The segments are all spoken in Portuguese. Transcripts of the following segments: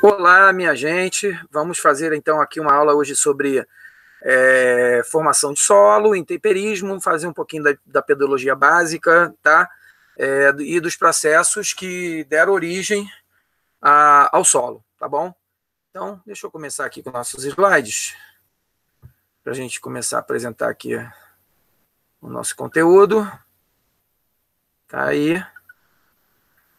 Olá, minha gente. Vamos fazer então aqui uma aula hoje sobre é, formação de solo, intemperismo, fazer um pouquinho da, da pedologia básica, tá? É, e dos processos que deram origem a, ao solo, tá bom? Então, deixa eu começar aqui com nossos slides, para a gente começar a apresentar aqui o nosso conteúdo. Tá aí.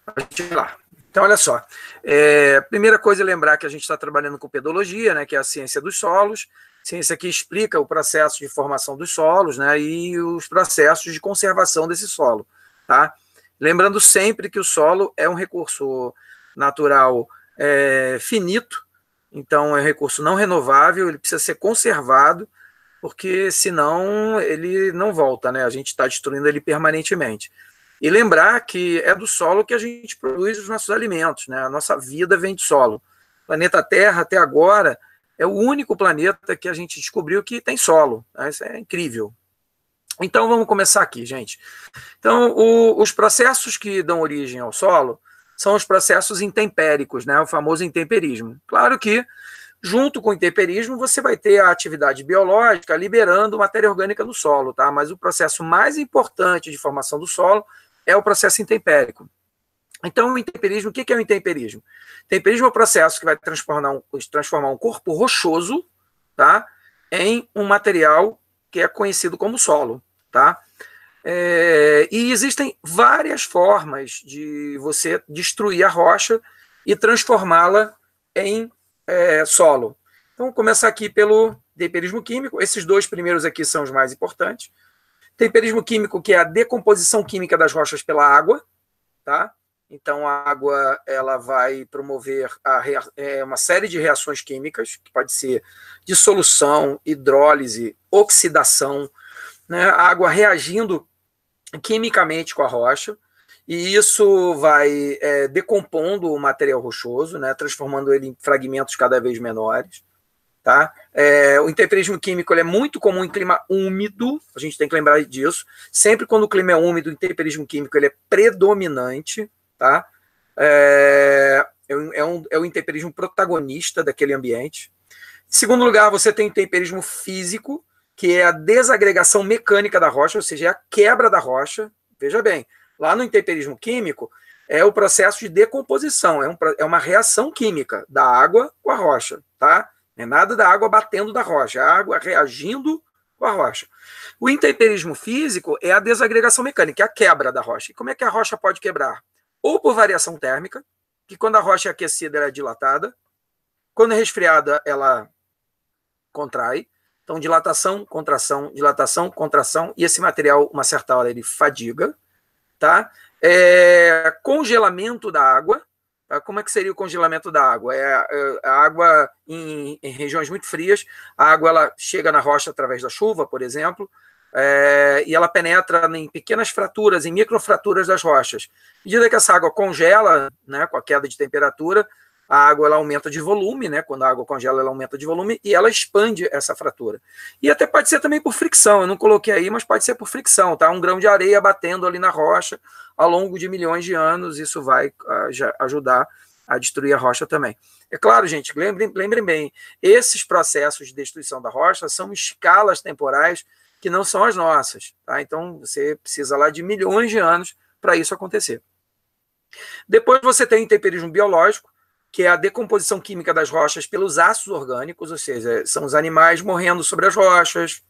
A gente vai lá. Então, olha só. É, primeira coisa é lembrar que a gente está trabalhando com pedologia, né, que é a ciência dos solos, ciência que explica o processo de formação dos solos né, e os processos de conservação desse solo. Tá? Lembrando sempre que o solo é um recurso natural é, finito, então é um recurso não renovável, ele precisa ser conservado, porque senão ele não volta, né? A gente está destruindo ele permanentemente. E lembrar que é do solo que a gente produz os nossos alimentos, né? A nossa vida vem do solo. O planeta Terra, até agora, é o único planeta que a gente descobriu que tem solo. Né? Isso é incrível. Então vamos começar aqui, gente. Então, o, os processos que dão origem ao solo são os processos intempéricos, né? O famoso intemperismo. Claro que junto com o intemperismo você vai ter a atividade biológica liberando matéria orgânica no solo, tá? Mas o processo mais importante de formação do solo é o processo intempérico. Então, o intemperismo, o que é o intemperismo? Intemperismo é o processo que vai transformar um, transformar um corpo rochoso tá, em um material que é conhecido como solo. Tá? É, e existem várias formas de você destruir a rocha e transformá-la em é, solo. Então, vamos começar aqui pelo temperismo químico. Esses dois primeiros aqui são os mais importantes. Temperismo químico, que é a decomposição química das rochas pela água, tá? Então a água ela vai promover a, é, uma série de reações químicas, que pode ser dissolução, hidrólise, oxidação, né? A água reagindo quimicamente com a rocha, e isso vai é, decompondo o material rochoso, né? transformando ele em fragmentos cada vez menores. Tá? É, o intemperismo químico é muito comum em clima úmido, a gente tem que lembrar disso. Sempre quando o clima é úmido, o intemperismo químico ele é predominante. Tá? É, é, um, é o intemperismo protagonista daquele ambiente. Em segundo lugar, você tem o intemperismo físico, que é a desagregação mecânica da rocha, ou seja, é a quebra da rocha. Veja bem, lá no intemperismo químico, é o processo de decomposição, é, um, é uma reação química da água com a rocha, tá? É nada da água batendo da rocha, é a água reagindo com a rocha. O intemperismo físico é a desagregação mecânica, é a quebra da rocha. E como é que a rocha pode quebrar? Ou por variação térmica, que quando a rocha é aquecida ela é dilatada, quando é resfriada ela contrai. Então, dilatação, contração, dilatação, contração, e esse material, uma certa hora, ele fadiga, tá? É, congelamento da água? Como é que seria o congelamento da água? É, é a água em, em, regiões muito frias, a água ela chega na rocha através da chuva, por exemplo, é, e ela penetra em pequenas fraturas, em microfraturas das rochas. À medida que essa água congela, né, com a queda de temperatura, a água ela aumenta de volume, né? Quando a água congela, ela aumenta de volume e ela expande essa fratura. E até pode ser também por fricção, eu não coloquei aí, mas pode ser por fricção, tá? Um grão de areia batendo ali na rocha ao longo de milhões de anos, isso vai uh, ajudar a destruir a rocha também. É claro, gente, lembrem, lembrem bem, esses processos de destruição da rocha são escalas temporais que não são as nossas, tá? Então você precisa lá de milhões de anos para isso acontecer. Depois você tem o temperismo biológico, que é a decomposição química das rochas pelos ácidos orgânicos, ou seja, são os animais morrendo sobre as rochas,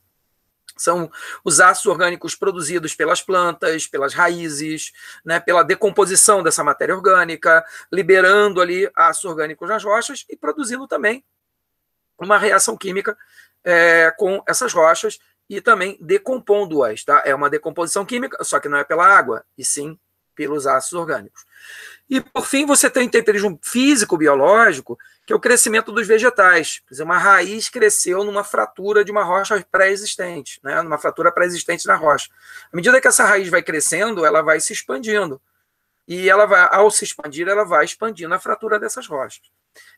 são os ácidos orgânicos produzidos pelas plantas, pelas raízes, né, pela decomposição dessa matéria orgânica, liberando ali ácidos orgânicos nas rochas e produzindo também uma reação química é, com essas rochas e também decompondo-as. Tá? É uma decomposição química, só que não é pela água, e sim pelos ácidos orgânicos. E, por fim, você tem o temperismo físico-biológico, que é o crescimento dos vegetais. Quer dizer, uma raiz cresceu numa fratura de uma rocha pré-existente, né? numa fratura pré-existente na rocha. À medida que essa raiz vai crescendo, ela vai se expandindo. E ela vai, ao se expandir, ela vai expandindo a fratura dessas rochas.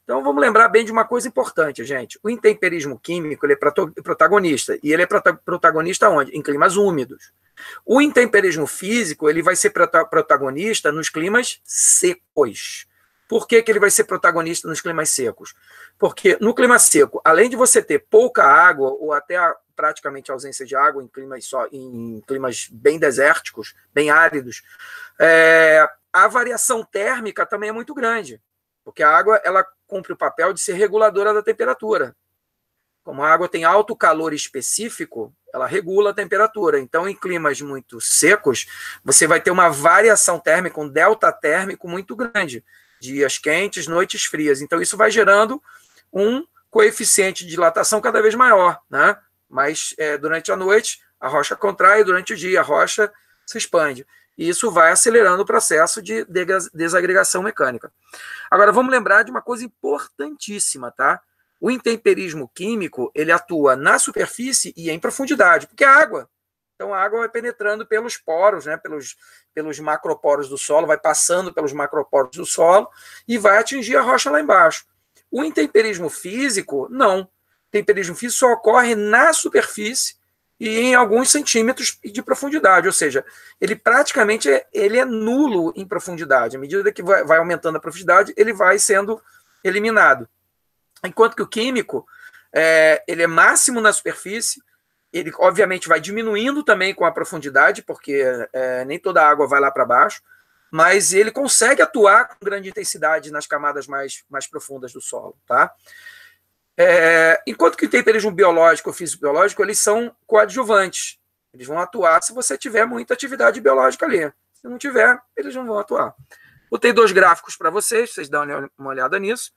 Então vamos lembrar bem de uma coisa importante, gente. O intemperismo químico ele é protagonista. E ele é protagonista onde? Em climas úmidos. O intemperismo físico ele vai ser protagonista nos climas secos. Por que, que ele vai ser protagonista nos climas secos? Porque no clima seco, além de você ter pouca água, ou até praticamente ausência de água em climas, só, em climas bem desérticos, bem áridos, é, a variação térmica também é muito grande. Porque a água ela cumpre o papel de ser reguladora da temperatura. Como a água tem alto calor específico, ela regula a temperatura. Então, em climas muito secos, você vai ter uma variação térmica, um delta térmico muito grande. Dias quentes, noites frias. Então, isso vai gerando um coeficiente de dilatação cada vez maior. Né? Mas é, durante a noite, a rocha contrai, durante o dia, a rocha se expande. E isso vai acelerando o processo de desagregação mecânica. Agora, vamos lembrar de uma coisa importantíssima, tá? O intemperismo químico, ele atua na superfície e em profundidade, porque é água. Então a água vai penetrando pelos poros, né, pelos, pelos macroporos do solo, vai passando pelos macroporos do solo e vai atingir a rocha lá embaixo. O intemperismo físico, não. O intemperismo físico só ocorre na superfície e em alguns centímetros de profundidade, ou seja, ele praticamente é, ele é nulo em profundidade. À medida que vai, vai aumentando a profundidade, ele vai sendo eliminado. Enquanto que o químico, é, ele é máximo na superfície, ele obviamente vai diminuindo também com a profundidade, porque é, nem toda a água vai lá para baixo, mas ele consegue atuar com grande intensidade nas camadas mais, mais profundas do solo, tá? É, enquanto que o temperismo biológico ou físico-biológico, eles são coadjuvantes. Eles vão atuar se você tiver muita atividade biológica ali. Se não tiver, eles não vão atuar. Botei dois gráficos para vocês, vocês dão uma olhada nisso.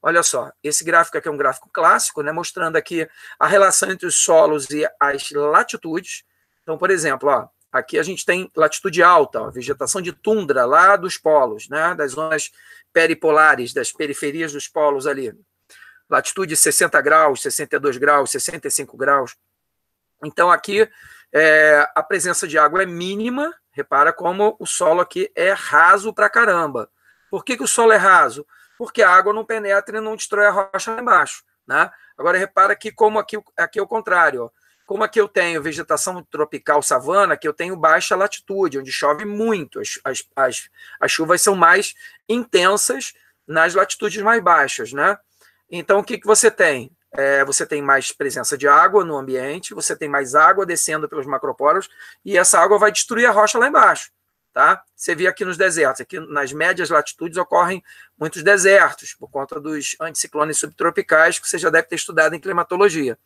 Olha só, esse gráfico aqui é um gráfico clássico, né, mostrando aqui a relação entre os solos e as latitudes. Então, por exemplo, ó, aqui a gente tem latitude alta, ó, vegetação de tundra lá dos polos, né, das zonas peripolares, das periferias dos polos ali. Latitude 60 graus, 62 graus, 65 graus. Então, aqui é, a presença de água é mínima. Repara como o solo aqui é raso pra caramba. Por que, que o solo é raso? porque a água não penetra e não destrói a rocha lá embaixo. Né? Agora, repara que como aqui, aqui é o contrário. Ó. Como aqui eu tenho vegetação tropical savana, que eu tenho baixa latitude, onde chove muito. As, as, as, as chuvas são mais intensas nas latitudes mais baixas. Né? Então, o que, que você tem? É, você tem mais presença de água no ambiente, você tem mais água descendo pelos macroporos, e essa água vai destruir a rocha lá embaixo. Tá? Você vê aqui nos desertos, aqui nas médias latitudes ocorrem muitos desertos, por conta dos anticiclones subtropicais, que você já deve ter estudado em climatologia.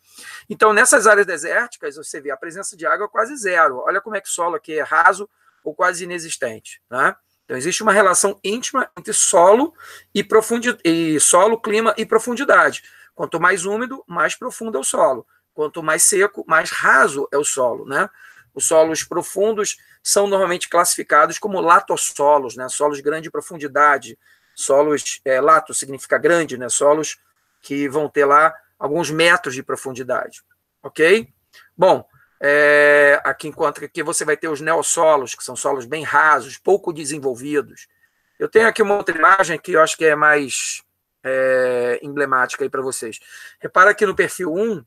Então, nessas áreas desérticas, você vê a presença de água quase zero. Olha como é que o solo aqui é raso ou quase inexistente. Né? Então, existe uma relação íntima entre solo e, profundidade, e solo, clima e profundidade. Quanto mais úmido, mais profundo é o solo. Quanto mais seco, mais raso é o solo. Né? Os solos profundos são normalmente classificados como latossolos, né? solos de grande profundidade. Solos, é, lato significa grande, né? solos que vão ter lá alguns metros de profundidade. Ok? Bom, é, aqui enquanto aqui você vai ter os neossolos, que são solos bem rasos, pouco desenvolvidos. Eu tenho aqui uma outra imagem que eu acho que é mais é, emblemática aí para vocês. Repara que no perfil 1,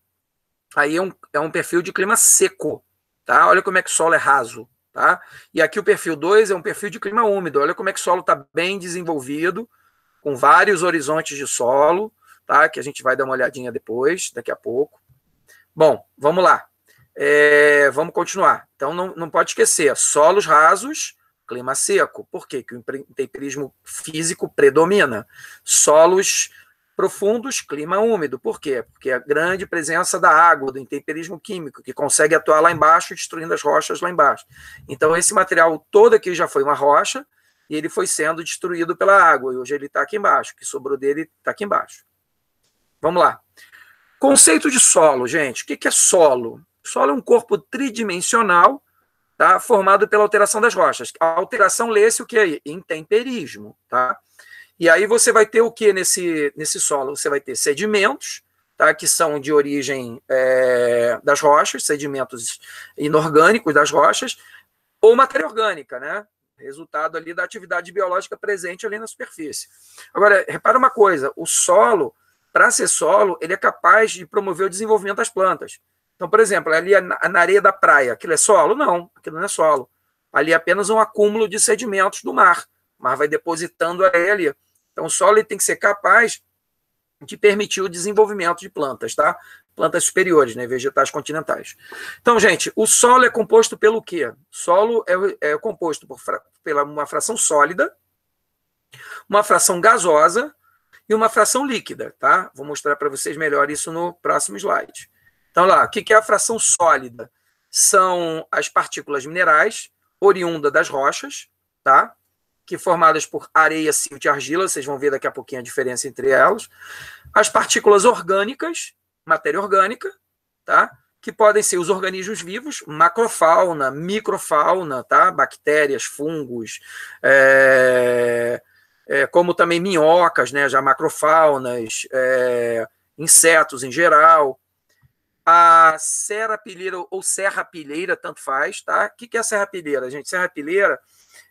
aí é um, é um perfil de clima seco. Tá? Olha como é que o solo é raso. Tá? E aqui o perfil 2 é um perfil de clima úmido. Olha como é que o solo está bem desenvolvido, com vários horizontes de solo, tá? que a gente vai dar uma olhadinha depois, daqui a pouco. Bom, vamos lá. É, vamos continuar. Então, não, não pode esquecer: solos rasos, clima seco. Por quê? Que o empirismo físico predomina. Solos profundos, clima úmido. Por quê? Porque a grande presença da água, do intemperismo químico, que consegue atuar lá embaixo, destruindo as rochas lá embaixo. Então, esse material todo aqui já foi uma rocha e ele foi sendo destruído pela água. E hoje ele está aqui embaixo. O que sobrou dele está aqui embaixo. Vamos lá. Conceito de solo, gente. O que é solo? Solo é um corpo tridimensional tá, formado pela alteração das rochas. A alteração lê-se o que é intemperismo. Tá? E aí você vai ter o que nesse, nesse solo? Você vai ter sedimentos, tá, que são de origem é, das rochas, sedimentos inorgânicos das rochas, ou matéria orgânica, né? Resultado ali da atividade biológica presente ali na superfície. Agora, repara uma coisa: o solo, para ser solo, ele é capaz de promover o desenvolvimento das plantas. Então, por exemplo, ali na areia da praia, aquilo é solo? Não, aquilo não é solo. Ali é apenas um acúmulo de sedimentos do mar. O mar vai depositando areia ali. Então, o solo tem que ser capaz de permitir o desenvolvimento de plantas, tá? Plantas superiores, né? Vegetais continentais. Então, gente, o solo é composto pelo quê? Solo é, é composto por pela uma fração sólida, uma fração gasosa e uma fração líquida, tá? Vou mostrar para vocês melhor isso no próximo slide. Então, lá, o que é a fração sólida? São as partículas minerais oriundas das rochas, tá? que formadas por areia, silt e argila, vocês vão ver daqui a pouquinho a diferença entre elas. As partículas orgânicas, matéria orgânica, tá? que podem ser os organismos vivos, macrofauna, microfauna, tá? bactérias, fungos, é, é, como também minhocas, né? já macrofaunas, é, insetos em geral. A serrapilheira ou serrapilheira, tanto faz, tá? O que é a serrapilheira, gente? Serrapilheira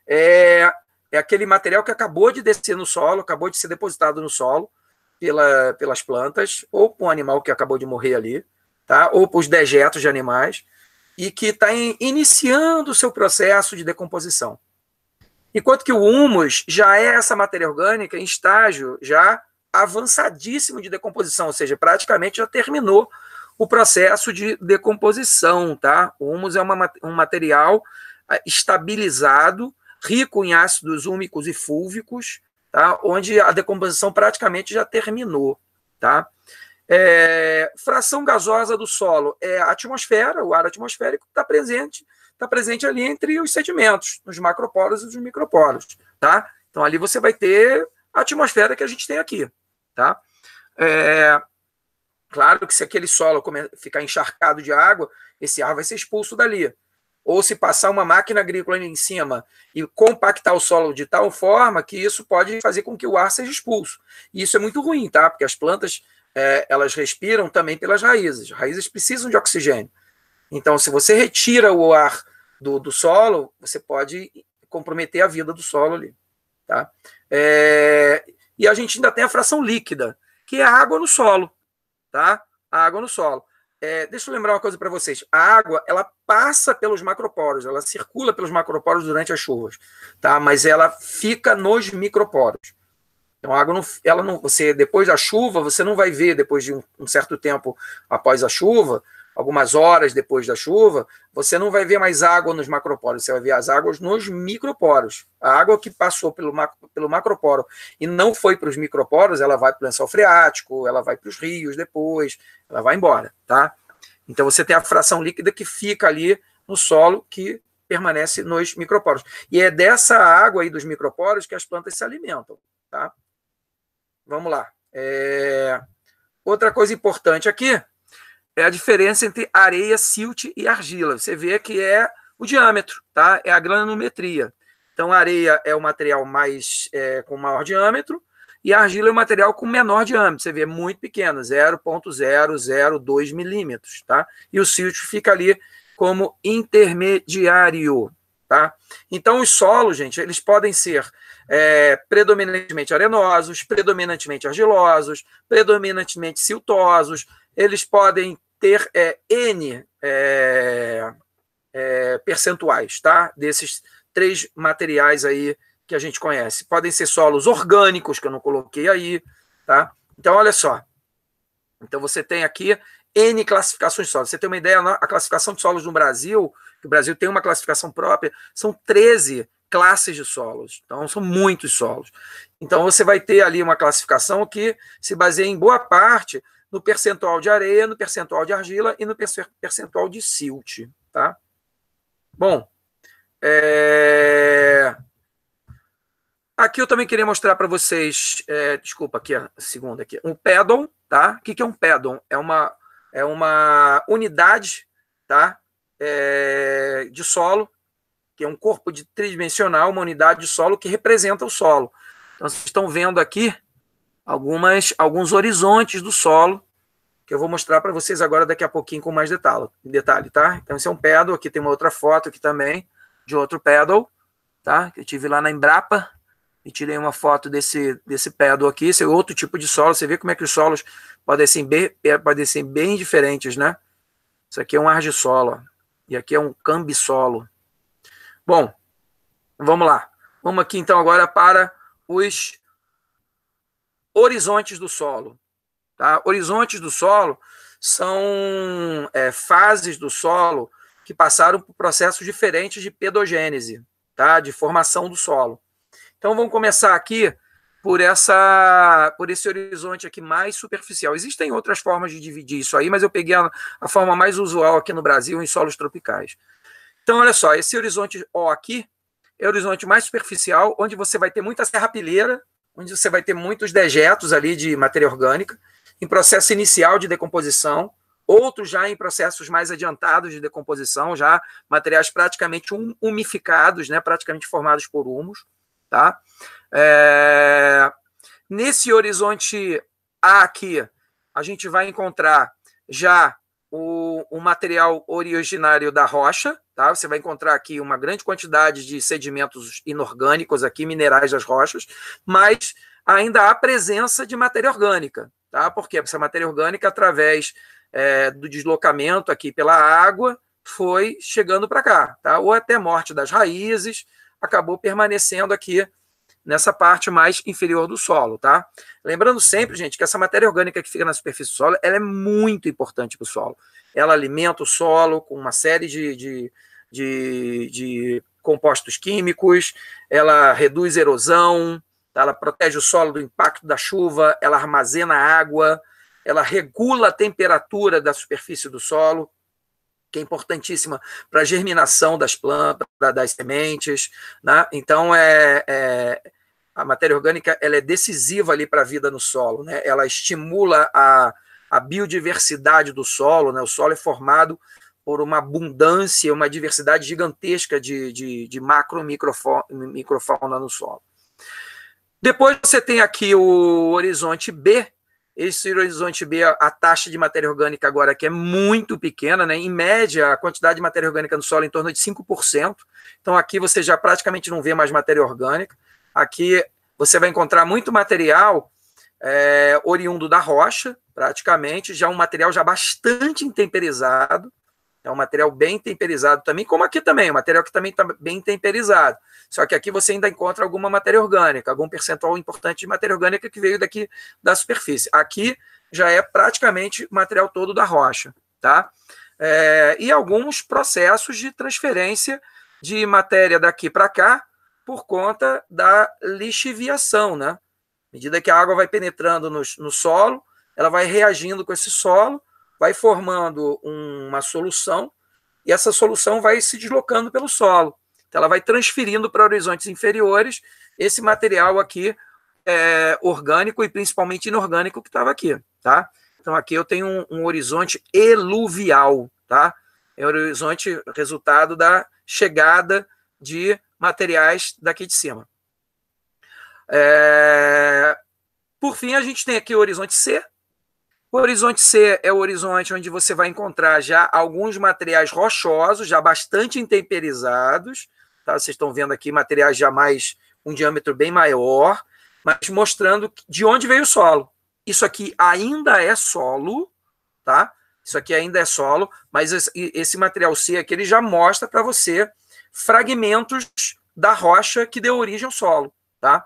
é é aquele material que acabou de descer no solo, acabou de ser depositado no solo pela, pelas plantas, ou por um animal que acabou de morrer ali, tá? ou os dejetos de animais, e que está iniciando o seu processo de decomposição. Enquanto que o humus já é essa matéria orgânica em estágio já avançadíssimo de decomposição, ou seja, praticamente já terminou o processo de decomposição, tá? O humus é uma, um material ah, estabilizado rico em ácidos úmicos e fúlvicos, tá? onde a decomposição praticamente já terminou. Tá? É, fração gasosa do solo é a atmosfera, o ar atmosférico está presente, está presente ali entre os sedimentos, nos macroporos e nos microporos. Tá? Então ali você vai ter a atmosfera que a gente tem aqui. Tá? É, claro que se aquele solo ficar encharcado de água, esse ar vai ser expulso dali ou se passar uma máquina agrícola em cima e compactar o solo de tal forma que isso pode fazer com que o ar seja expulso. E isso é muito ruim, tá? Porque as plantas é, elas respiram também pelas raízes. As raízes precisam de oxigênio. Então, se você retira o ar do, do solo, você pode comprometer a vida do solo ali. Tá? É, e a gente ainda tem a fração líquida, que é a água no solo. Tá? A água no solo. É, deixa eu lembrar uma coisa para vocês. A água, ela passa pelos macroporos, ela circula pelos macroporos durante as chuvas, tá? Mas ela fica nos microporos. Então, a água não, ela não, você depois da chuva, você não vai ver depois de um, um certo tempo após a chuva, algumas horas depois da chuva, você não vai ver mais água nos macroporos, você vai ver as águas nos microporos. A água que passou pelo, macro, pelo macroporo e não foi para os microporos, ela vai para o lençol freático, ela vai para os rios depois, ela vai embora, tá? Então você tem a fração líquida que fica ali no solo que permanece nos microporos. E é dessa água aí dos microporos que as plantas se alimentam, tá? Vamos lá. É... Outra coisa importante aqui é a diferença entre areia, silt e argila. Você vê que é o diâmetro, tá? É a granometria. Então, areia é o material mais é, com maior diâmetro e argila é o material com menor diâmetro. Você vê, é muito pequeno, 0,002 milímetros, tá? E o silt fica ali como intermediário, tá? Então, os solos, gente, eles podem ser é, predominantemente arenosos, predominantemente argilosos, predominantemente siltosos, eles podem ter é, N é, é, percentuais, tá? Desses três materiais aí que a gente conhece. Podem ser solos orgânicos, que eu não coloquei aí, tá? Então, olha só. Então, você tem aqui N classificações de solos. Você tem uma ideia, a classificação de solos no Brasil, que o Brasil tem uma classificação própria, são 13 classes de solos. Então, são muitos solos. Então, você vai ter ali uma classificação que se baseia em boa parte no percentual de areia, no percentual de argila e no percentual de silt, tá? Bom, é... aqui eu também queria mostrar para vocês, é, desculpa aqui a segunda aqui, um pedon, tá? O que, é um pedon? É uma, é uma unidade, tá? É, de solo, que é um corpo de tridimensional, uma unidade de solo que representa o solo. Então, vocês estão vendo aqui, algumas, alguns horizontes do solo, que eu vou mostrar para vocês agora daqui a pouquinho com mais detalhe, detalhe, tá? Então, esse é um pedal, aqui tem uma outra foto aqui também, de outro pedal, tá? Que eu tive lá na Embrapa, e tirei uma foto desse, desse pedal aqui, esse é outro tipo de solo, você vê como é que os solos podem ser bem, podem ser bem diferentes, né? Isso aqui é um argissolo, e aqui é um cambisolo. Bom, vamos lá. Vamos aqui então agora para os horizontes do solo. Tá? Horizontes do solo são é, fases do solo que passaram por processos diferentes de pedogênese, tá? de formação do solo. Então vamos começar aqui por essa por esse horizonte aqui mais superficial. Existem outras formas de dividir isso aí, mas eu peguei a, a forma mais usual aqui no Brasil em solos tropicais. Então, olha só, esse horizonte O aqui é o horizonte mais superficial, onde você vai ter muita serrapilheira, onde você vai ter muitos dejetos ali de matéria orgânica, em processo inicial de decomposição, outros já em processos mais adiantados de decomposição, já materiais praticamente umificados, né, praticamente formados por humus, tá? É, nesse horizonte A aqui, a gente vai encontrar já o, o, material originário da rocha, tá? Você vai encontrar aqui uma grande quantidade de sedimentos inorgânicos aqui, minerais das rochas, mas ainda há presença de matéria orgânica, tá? Porque essa matéria orgânica, através é, do deslocamento aqui pela água, foi chegando para cá, tá? Ou até morte das raízes, acabou permanecendo aqui nessa parte mais inferior do solo, tá? Lembrando sempre, gente, que essa matéria orgânica que fica na superfície do solo, ela é muito importante para o solo. Ela alimenta o solo com uma série de, de, de, de compostos químicos, ela reduz erosão, ela protege o solo do impacto da chuva, ela armazena água, ela regula a temperatura da superfície do solo, que é importantíssima para a germinação das plantas, das sementes. Né? Então, é, é, a matéria orgânica ela é decisiva ali para a vida no solo, né? Ela estimula a, a biodiversidade do solo, né? O solo é formado por uma abundância, uma diversidade gigantesca de, de, de macro microfauna no solo. Depois você tem aqui o horizonte B. Esse horizonte B, a taxa de matéria orgânica agora aqui é muito pequena, né? Em média, a quantidade de matéria orgânica no solo é em torno de 5%. Então aqui você já praticamente não vê mais matéria orgânica. Aqui você vai encontrar muito material é, oriundo da rocha, praticamente, já um material já bastante intemperizado, é um material bem temperizado também, como aqui também, um material que também está bem temperizado. Só que aqui você ainda encontra alguma matéria orgânica, algum percentual importante de matéria orgânica que veio daqui da superfície. Aqui já é praticamente o material todo da rocha, tá? É, e alguns processos de transferência de matéria daqui para cá, por conta da lixiviação, né? À medida que a água vai penetrando no, no solo, ela vai reagindo com esse solo, vai formando uma solução, e essa solução vai se deslocando pelo solo. Então, ela vai transferindo para horizontes inferiores esse material aqui é, orgânico e principalmente inorgânico que estava aqui, tá? Então, aqui eu tenho um, um horizonte eluvial, tá? É o horizonte resultado da chegada de materiais daqui de cima. É... Por fim, a gente tem aqui o horizonte C. O horizonte C é o horizonte onde você vai encontrar já alguns materiais rochosos, já bastante intemperizados. Tá? Vocês estão vendo aqui materiais já mais um diâmetro bem maior, mas mostrando de onde veio o solo. Isso aqui ainda é solo, tá? Isso aqui ainda é solo, mas esse material C aqui ele já mostra para você fragmentos da rocha que deu origem ao solo, tá?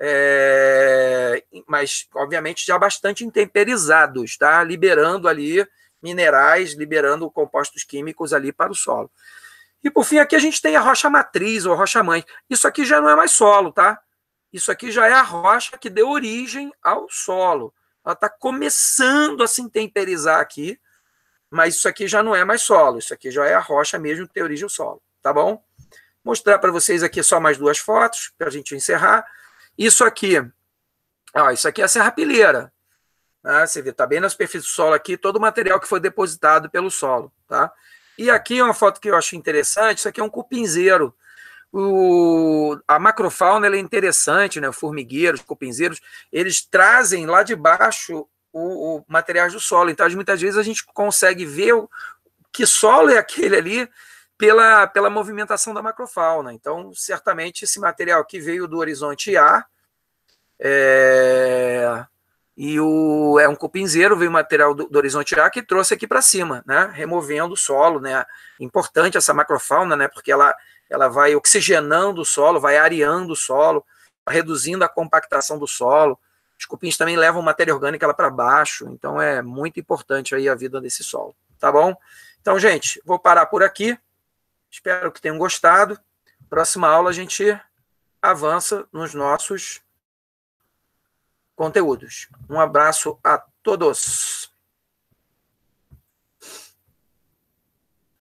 É, mas, obviamente, já bastante intemperizados, tá? Liberando ali minerais, liberando compostos químicos ali para o solo. E, por fim, aqui a gente tem a rocha matriz ou rocha mãe. Isso aqui já não é mais solo, tá? Isso aqui já é a rocha que deu origem ao solo. Ela está começando a se intemperizar aqui, mas isso aqui já não é mais solo. Isso aqui já é a rocha mesmo que tem origem ao solo tá bom? Mostrar para vocês aqui só mais duas fotos para a gente encerrar. Isso aqui, ó, isso aqui é a serrapilheira. Né? Você vê, tá bem na superfície do solo aqui, todo o material que foi depositado pelo solo, tá? E aqui uma foto que eu acho interessante, isso aqui é um cupinzeiro. O, a macrofauna é interessante, né? Formigueiros, cupinzeiros, eles trazem lá de baixo o, o materiais do solo. Então, muitas vezes a gente consegue ver o, que solo é aquele ali pela, pela movimentação da macrofauna. Então, certamente, esse material aqui veio do horizonte A, é, e o, é um cupinzeiro, veio material do, do horizonte A que trouxe aqui para cima, né, removendo o solo. Né, importante essa macrofauna, né, porque ela, ela vai oxigenando o solo, vai areando o solo, reduzindo a compactação do solo. Os cupins também levam matéria orgânica lá para baixo, então é muito importante aí a vida desse solo, tá bom? Então, gente, vou parar por aqui. Espero que tenham gostado. Próxima aula a gente avança nos nossos conteúdos. Um abraço a todos.